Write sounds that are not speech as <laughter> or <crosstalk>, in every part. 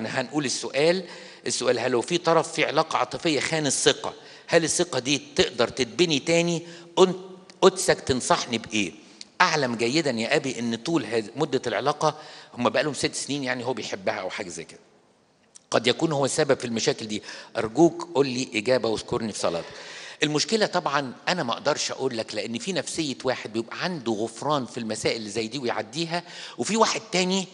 هنقول السؤال السؤال هل لو في طرف في علاقة عاطفية خان الثقة؟ هل الثقة دي تقدر تتبني تاني؟ قدسك تنصحني بإيه؟ أعلم جيدا يا أبي إن طول هذه مدة العلاقة هم بقالهم ست سنين يعني هو بيحبها أو حاجة زي كده. قد يكون هو السبب في المشاكل دي. أرجوك قول لي إجابة واذكرني في صلاتك المشكلة طبعا أنا ما أقدرش أقول لك لأن في نفسية واحد بيبقى عنده غفران في المسائل اللي زي دي ويعديها وفي واحد تاني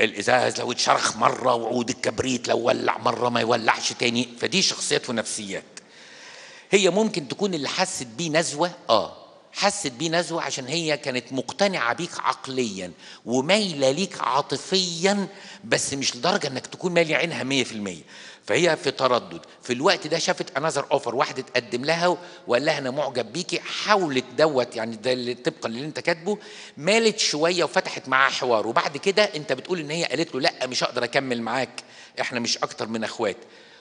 الإزاز لو اتشرخ مرة وعود الكبريت لو ولع مرة ما يولعش تاني. فدي شخصيات ونفسيات. هي ممكن تكون اللي حست بيه نزوة؟ آه. حست بيه نزوة عشان هي كانت مقتنعة بيك عقليا ومايلة ليك عاطفيا بس مش لدرجة إنك تكون مالي عينها 100% فهي في تردد. في الوقت ده شافت another offer واحد اتقدم لها وقال لها أنا معجب بيكي حاولت دوت يعني ده اللي طبقا للي أنت كاتبه مالت شوية وفتحت معاه حوار. وبعد كده أنت بتقول إن هي قالت له لأ مش هقدر أكمل معاك إحنا مش أكتر من أخوات.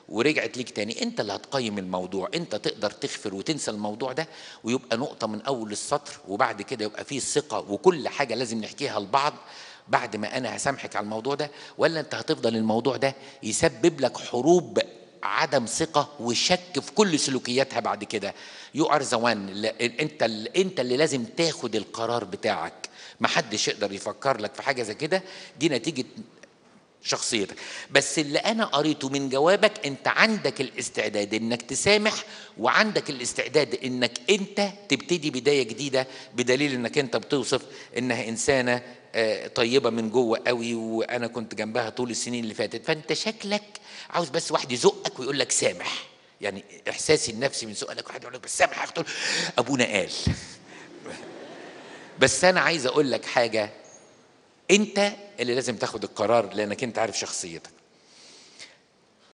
ورجعت ليك تاني. انت اللي هتقيم الموضوع. انت تقدر تغفر وتنسى الموضوع ده ويبقى نقطة من أول السطر وبعد كده يبقى فيه الثقه وكل حاجة لازم نحكيها لبعض بعد ما أنا هسامحك على الموضوع ده. ولا أنت هتفضل الموضوع ده يسبب لك حروب عدم ثقة وشك في كل سلوكياتها بعد كده. you are the one انت انت اللي لازم تاخد القرار بتاعك. ما حدش يقدر يفكر لك في حاجة زي كده. دي نتيجة شخصيتك. بس اللي أنا قريته من جوابك أنت عندك الاستعداد إنك تسامح وعندك الاستعداد إنك أنت تبتدي بداية جديدة بدليل إنك أنت بتوصف إنها إنسانة طيبة من جوه قوي وأنا كنت جنبها طول السنين اللي فاتت. فأنت شكلك عاوز بس واحد يزقك ويقول لك سامح. يعني إحساسي النفسي من سؤالك واحد يقول لك بس سامح تقول أبونا قال. <laughs> بس أنا عايز أقول لك حاجة. أنت اللي لازم تاخد القرار لأنك أنت عارف شخصيتك.